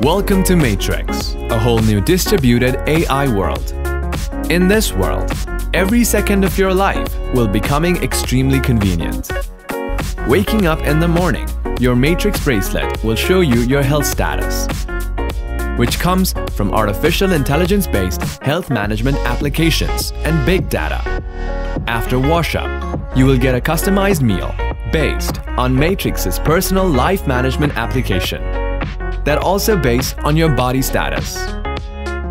Welcome to Matrix, a whole new distributed AI world. In this world, every second of your life will becoming extremely convenient. Waking up in the morning, your Matrix bracelet will show you your health status, which comes from artificial intelligence-based health management applications and big data. After wash-up, you will get a customized meal based on Matrix's personal life management application that also based on your body status.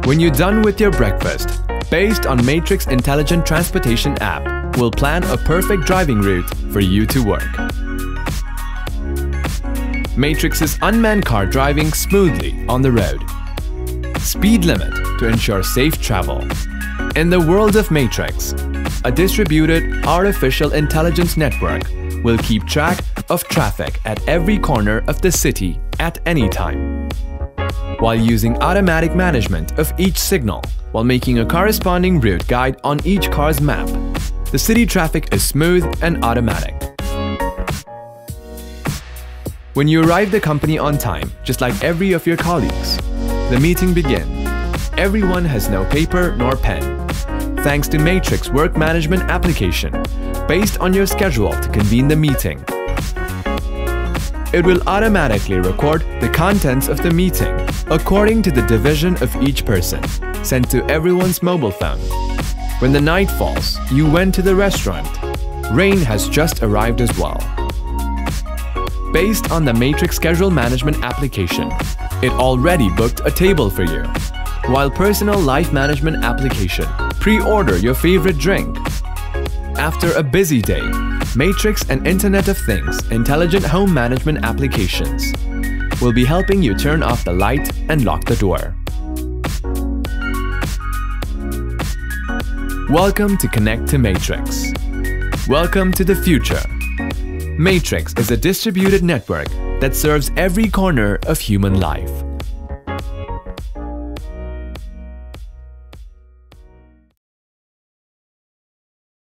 When you're done with your breakfast, based on Matrix Intelligent Transportation app, will plan a perfect driving route for you to work. Matrix's unmanned car driving smoothly on the road. Speed limit to ensure safe travel. In the world of Matrix, a distributed artificial intelligence network will keep track of traffic at every corner of the city at any time. While using automatic management of each signal, while making a corresponding route guide on each car's map, the city traffic is smooth and automatic. When you arrive the company on time, just like every of your colleagues, the meeting begins. Everyone has no paper nor pen. Thanks to Matrix Work Management application, based on your schedule to convene the meeting, it will automatically record the contents of the meeting according to the division of each person, sent to everyone's mobile phone. When the night falls, you went to the restaurant. Rain has just arrived as well. Based on the Matrix Schedule Management application, it already booked a table for you. While Personal Life Management application, pre-order your favorite drink. After a busy day, Matrix and Internet of Things intelligent home management applications will be helping you turn off the light and lock the door. Welcome to Connect to Matrix. Welcome to the future. Matrix is a distributed network that serves every corner of human life.